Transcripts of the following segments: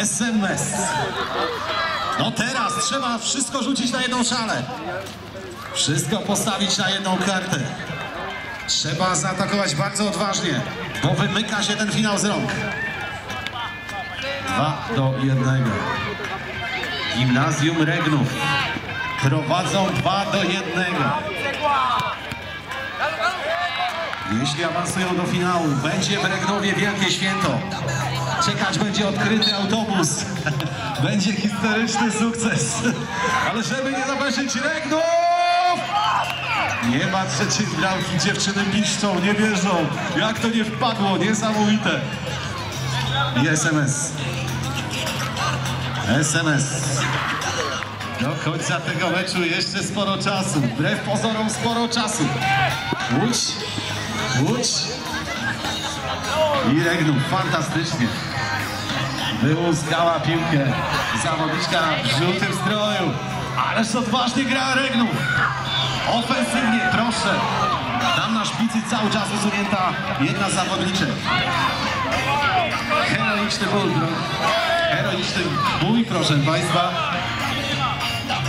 SMS. No teraz trzeba wszystko rzucić na jedną szalę. Wszystko postawić na jedną kartę. Trzeba zaatakować bardzo odważnie, bo wymyka się ten finał z rąk. Dwa do jednego. Gimnazjum Regnów prowadzą dwa do jednego. Jeśli awansują do finału, będzie w Regnowie wielkie święto. Czekać będzie odkryty autobus. Będzie historyczny sukces. Ale żeby nie zobaczyć Regnów! Nie ma trzeciej bramki, dziewczyny piszczą, nie wierzą. Jak to nie wpadło, niesamowite. I SMS. SMS. Do końca tego meczu jeszcze sporo czasu. Wbrew pozorom sporo czasu. Łódź. Łódź. I Regnum, fantastycznie. Wyłuskała piłkę. Zawodniczka w żółtym stroju. Ależ odważnie gra Regnum. Ofensywnie, proszę. Tam na szpicy cały czas usunięta jedna z zawodniczek. Heroiczny ból, heroiczny bój, proszę Państwa.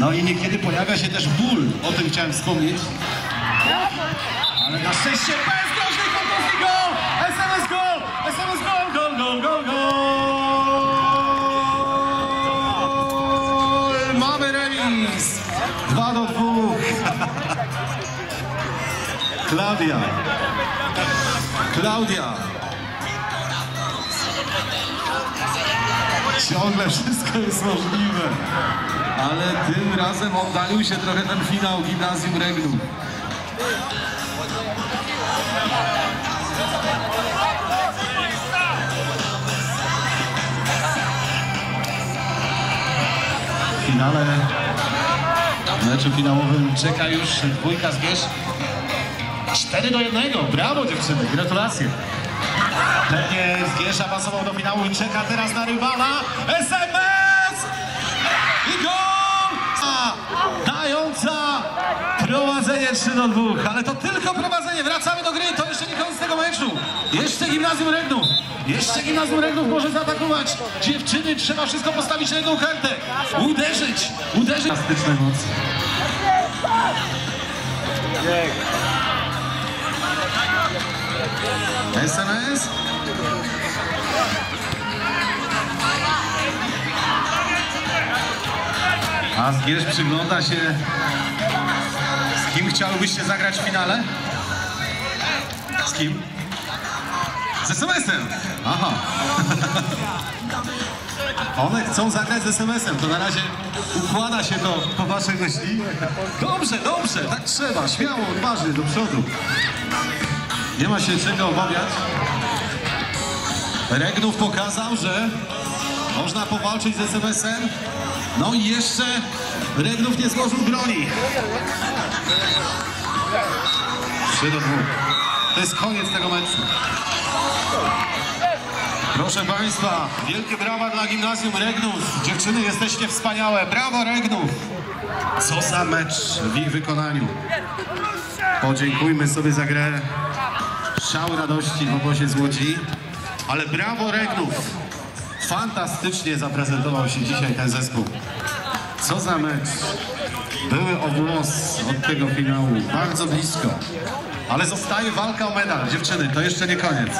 No i niekiedy pojawia się też ból, o tym chciałem wspomnieć. Ale na szczęście bez Klaudia. Klaudia. Ciągle wszystko jest możliwe. Ale tym razem oddalił się trochę ten finał Gimnazjum Regnum. W finale, w meczu finałowym czeka już dwójka z Gierz. 4 do 1. Brawo dziewczyny, gratulacje. Pewnie Zgierz awansował do finału i czeka teraz na rywala. SMS! I gol! Dająca prowadzenie 3 do 2. Ale to tylko prowadzenie. Wracamy do gry. To jeszcze nie koniec tego meczu. Jeszcze Gimnazjum Regnów. Jeszcze Gimnazjum Regnów może zaatakować. Dziewczyny, trzeba wszystko postawić na jedną kartę. Uderzyć. Uderzyć. Fantastyczne mocy. SMS? A Zgierz przygląda się, z kim chciałbyście zagrać w finale? Z kim? Z SMS-em! Aha. One chcą zagrać z SMS-em, to na razie układa się to po waszej myśli. Dobrze, dobrze, tak trzeba, śmiało, odważnie, do przodu. Nie ma się czego obawiać. Regnów pokazał, że można powalczyć z SMS-em. No i jeszcze Regnów nie złożył broni. 3 do 2. To jest koniec tego meczu. Proszę Państwa, wielkie brawa dla Gimnazjum Regnów. Dziewczyny, jesteście wspaniałe. Brawo Regnów. Co za mecz w ich wykonaniu. Podziękujmy sobie za grę. Szał radości w obozie z Łodzi. Ale brawo Regnów. Fantastycznie zaprezentował się dzisiaj ten zespół. Co za mecz. Były o włos od tego finału. Bardzo blisko. Ale zostaje walka o medal. Dziewczyny, to jeszcze nie koniec.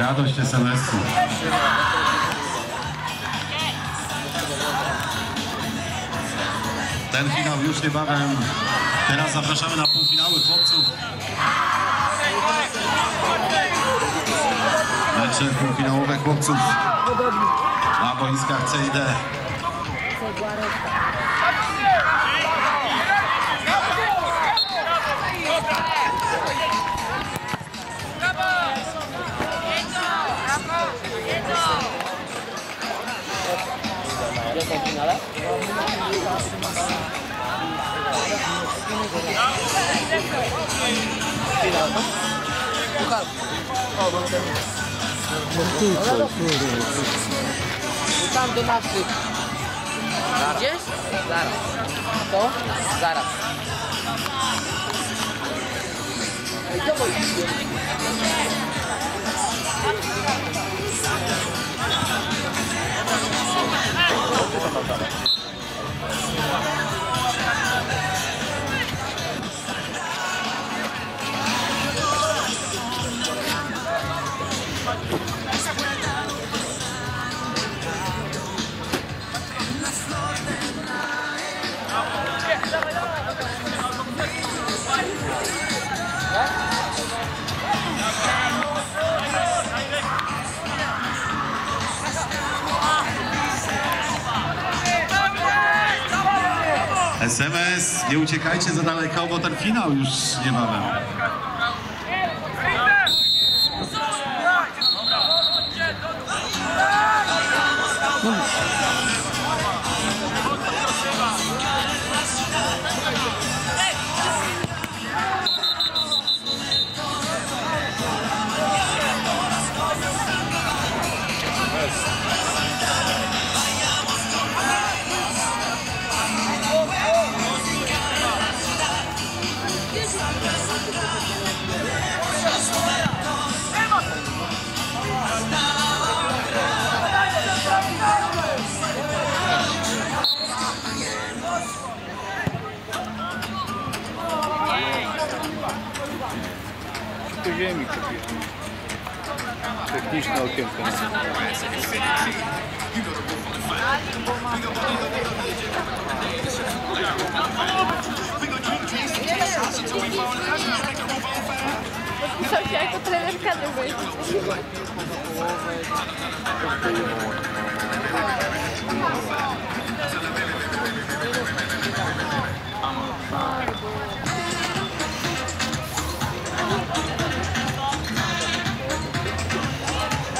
Radość SMS-u. Ten finał już niebawem. Teraz zapraszamy na półfinały chłopców. Mecze półfinałowe chłopców na boiskach CID. Tam do naszych. Idziesz? Zaraz. to? Zaraz. SMS, nie uciekajcie za daleko, bo ten finał już niebawem.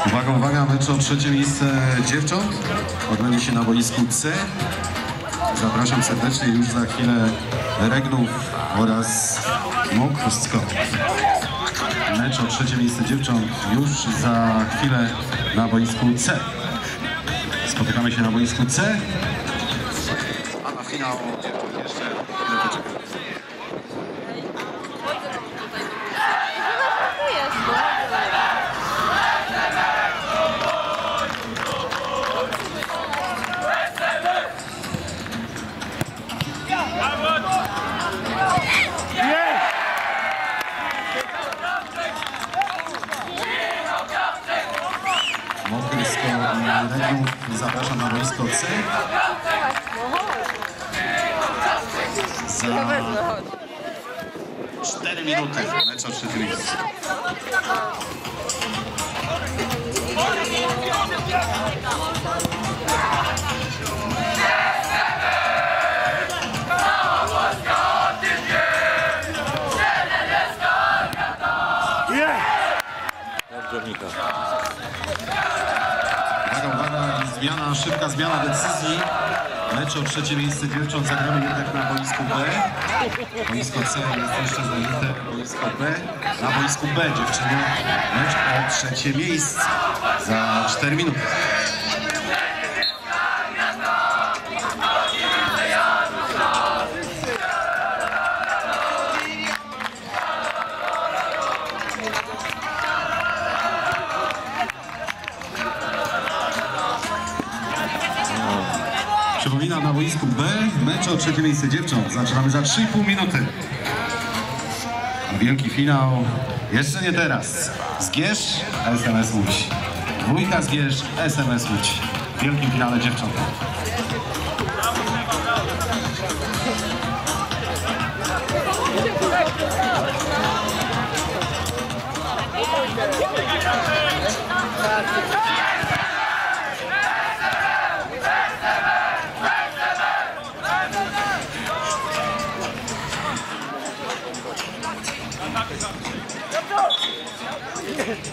Uwaga, uwaga, mecz o trzecie miejsce dziewcząt. Odbędzie się na boisku C. Zapraszam serdecznie już za chwilę Regnów oraz Mokrusko. Mecz o trzecie miejsce dziewcząt już za chwilę na boisku C. Spotykamy się na boisku C. A na finał zmiana decyzji. Mecz o trzecie miejsce dziewcząt zagramy jednak na boisku B. Boisko C jest jeszcze zajęte, boisko B. Na boisku B dziewczyny mecz o trzecie miejsce za 4 minuty. Przypominam na boisku B mecz o trzecie miejsce dziewcząt. Zaczynamy za 3,5 minuty. A Wielki finał jeszcze nie teraz. Zgierz, SMS Łódź. Dwójka Zgierz, SMS Łódź. W wielkim finale dziewcząt. A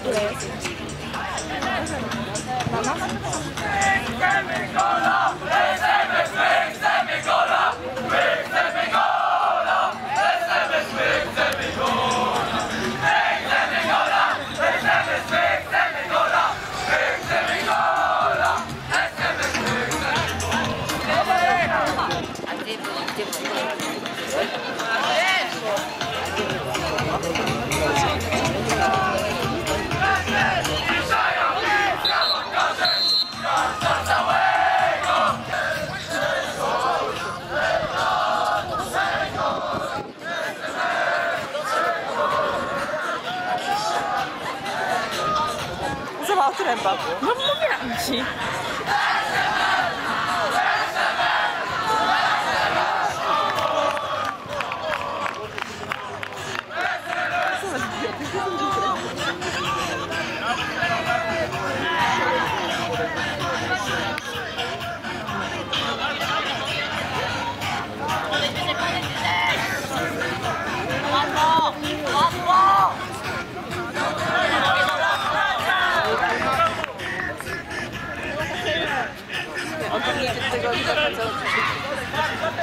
gdzie trzeba. No mówiłam ci.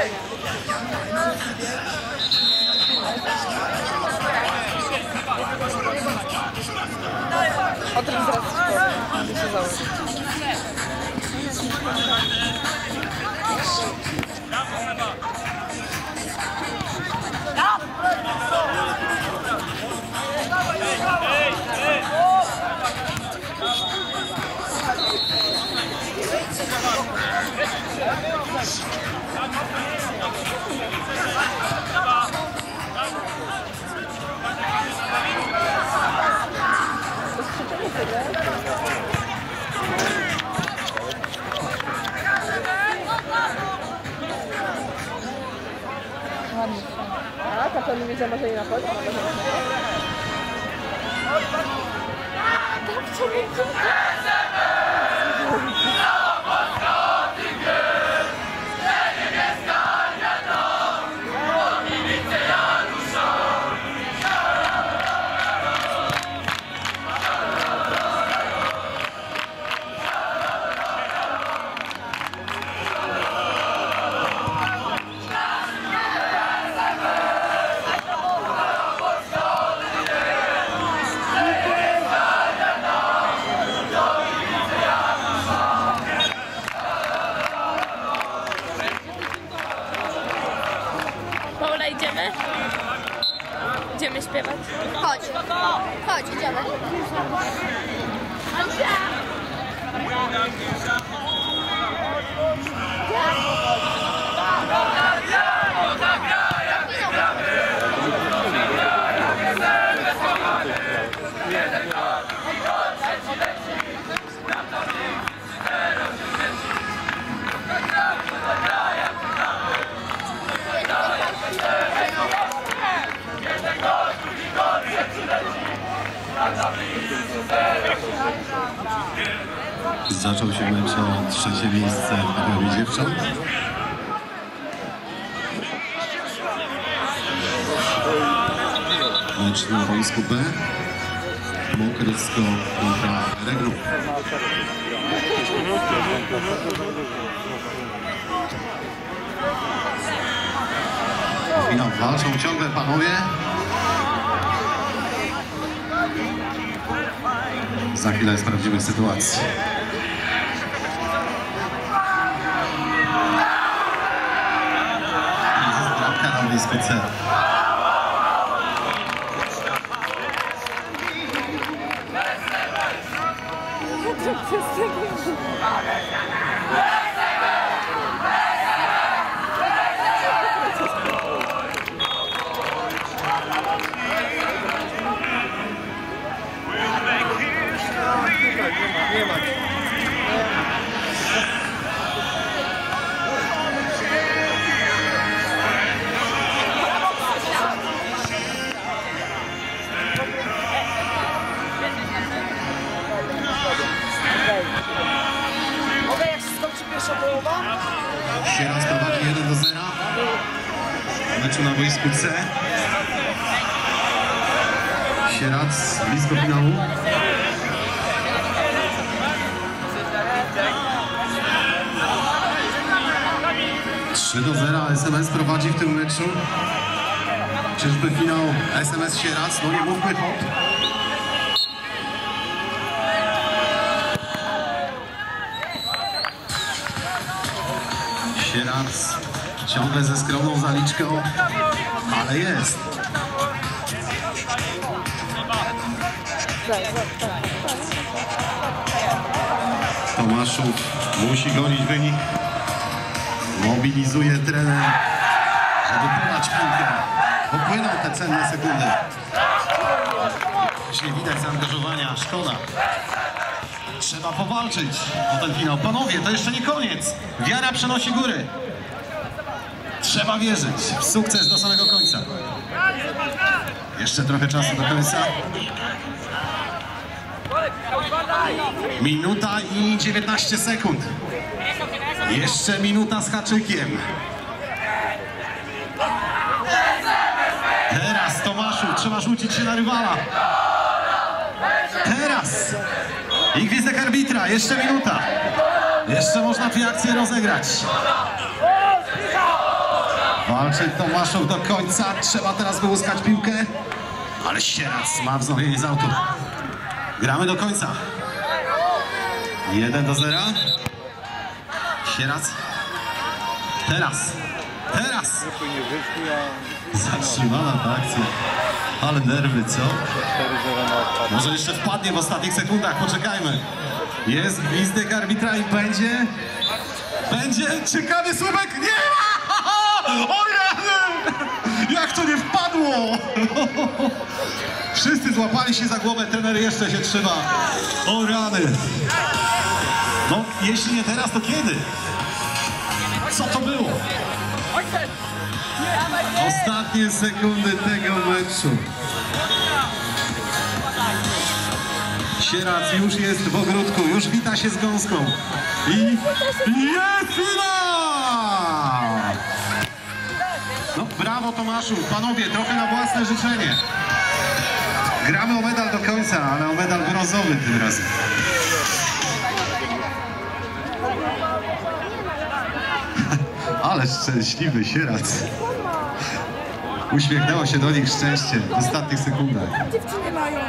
O tym zaraz ci powiem. Muszę się założyć. A, kapitan mówi, że może nie na pewno. Tak, co Paula, idziemy? Idziemy śpiewać? Chodź, chodź, idziemy. Zaczął się mecz o trzecie miejsce w kategorii dziewcząt. Mecz na boisku B. Mokrycko kontra Regnum. Finał walczą ciągle panowie. Za chwilę sprawdzimy sytuację. Jest bramka na boisku C. Mogę Sieraz prowadzi 1 do 0. W meczu na boisku C. Sierac blisko finału. Trzy do 0 SMS prowadzi w tym meczu. Czyżby finał SMS Sieradz? No nie mówmy hop. Ciągle ze skromną zaliczką, ale jest. Tomaszów musi gonić wynik. Mobilizuje trener, żeby podać piłkę. Popłyną te cenne sekundy. Już nie widać zaangażowania, szkoda. Trzeba powalczyć o ten finał. Panowie, to jeszcze nie koniec. Wiara przenosi góry. Trzeba wierzyć w sukces do samego końca. Jeszcze trochę czasu do końca. Minuta i 19 sekund. Jeszcze minuta z haczykiem. Teraz Tomaszu, trzeba rzucić się na rywala. Teraz. I gwizdek arbitra, jeszcze minuta. Jeszcze można tę akcję rozegrać. Walczy Tomaszów do końca. Trzeba teraz wyłuskać piłkę. Ale Sierac ma wznowienie z autu. Gramy do końca. 1 do 0. Sieраc. Teraz. Teraz. Zatrzymana ta akcja. Ale nerwy, co? 4-0 na odpad. Może jeszcze wpadnie w ostatnich sekundach, poczekajmy. Jest gwizdek arbitra i będzie... Będzie ciekawy słupek. Nie! O wpadło! Wszyscy złapali się za głowę, trener jeszcze się trzyma. O rany! No, jeśli nie teraz, to kiedy? Co to było? Ostatnie sekundy tego meczu. Sierac już jest w ogródku, już wita się z gąską. I jest finał! Brawo Tomaszu, panowie, trochę na własne życzenie. Gramy o medal do końca, ale o medal brązowy tym razem. Ale szczęśliwy Sierac. Uśmiechnęło się do nich szczęście w ostatnich sekundach. Dziewczyny mają.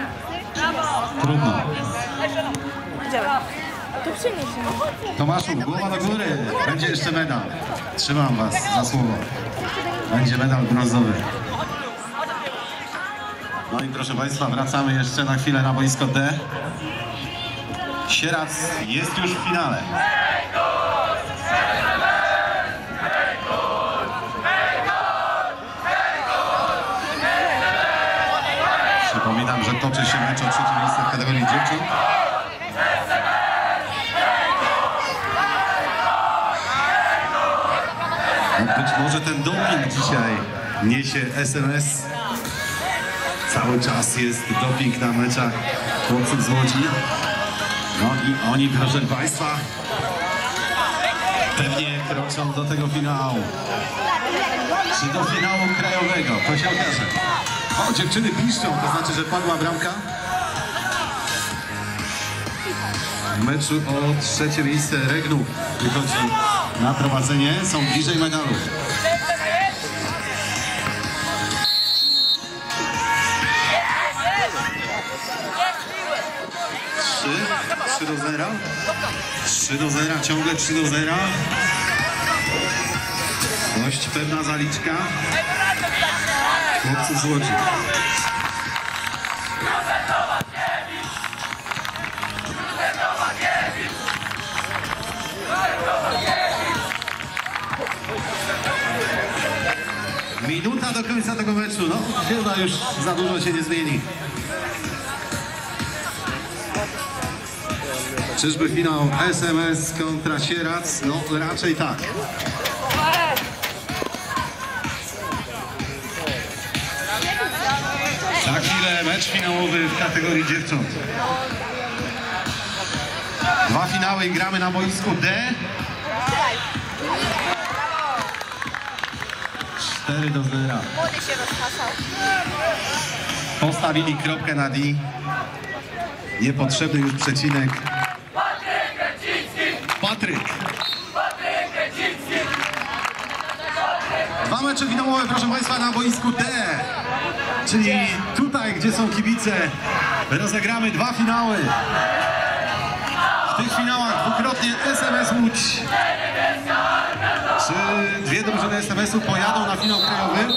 Trudno. To. Tomaszu, głowa do góry. Będzie jeszcze medal. Trzymam was za słowo. Będzie medal brązowy. No i proszę Państwa, wracamy jeszcze na chwilę na boisko D. Sierac jest już w finale. Przypominam, że toczy się mecz o trzecie miejsce w kategorii dziewcząt. Być może ten doping dzisiaj niesie SMS. Cały czas jest doping na meczach chłopców z Łodzi. No i oni, proszę Państwa, pewnie kroczą do tego finału. Czy do finału krajowego? To się okaże. O, dziewczyny piszczą, to znaczy, że padła bramka. W meczu o trzecie miejsce Regnów wychodzi na prowadzenie, są bliżej medalu. Trzy, trzy do zera. Trzy do zera, ciągle trzy do zera. Dość pewna zaliczka. Chłopców z. końca tego meczu. No, chyba już za dużo się nie zmieni. Czyżby finał SMS kontra Sierac? No, raczej tak. Za chwilę mecz finałowy w kategorii dziewcząt. Dwa finały gramy na boisku D. 4 do 0. Młody się rozpasał. Postawili kropkę na D. Niepotrzebny już przecinek. Patryk. Dwa mecze finałowe, proszę Państwa, na boisku D. Czyli tutaj, gdzie są kibice, rozegramy dwa finały. W tych finałach dwukrotnie SMS Łódź. Czy dwie drużyny SMS-u pojadą na finał krajowy?